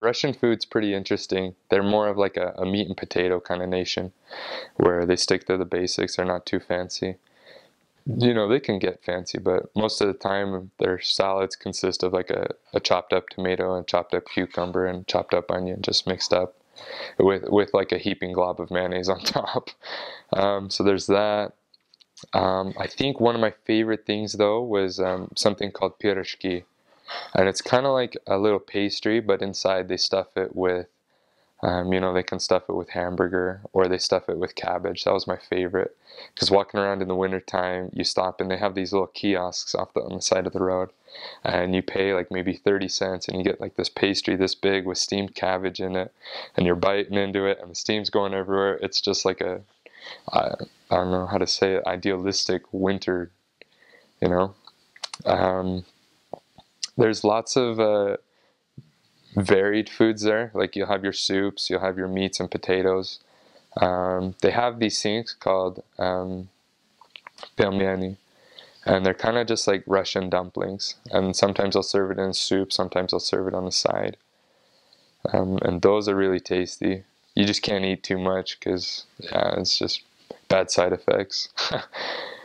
Russian food's pretty interesting. They're more of like a, a meat and potato kind of nation where they stick to the basics. They're not too fancy. You know, they can get fancy, but most of the time their salads consist of like a, a chopped up tomato and chopped up cucumber and chopped up onion just mixed up with with like a heaping glob of mayonnaise on top. Um, so there's that. Um, I think one of my favorite things though was um, something called pirozhki and it's kind of like a little pastry, but inside they stuff it with, um, you know, they can stuff it with hamburger or they stuff it with cabbage. That was my favorite because walking around in the wintertime, you stop and they have these little kiosks off the on the side of the road, and you pay like maybe thirty cents and you get like this pastry this big with steamed cabbage in it, and you're biting into it and the steam's going everywhere. It's just like a, I, I don't know how to say it, idealistic winter, you know. Um, there's lots of uh, varied foods there. Like you'll have your soups, you'll have your meats and potatoes. Um, they have these things called um, pelmeni, and they're kind of just like Russian dumplings. And sometimes they'll serve it in soup, sometimes they'll serve it on the side. Um, and those are really tasty. You just can't eat too much because yeah, it's just bad side effects.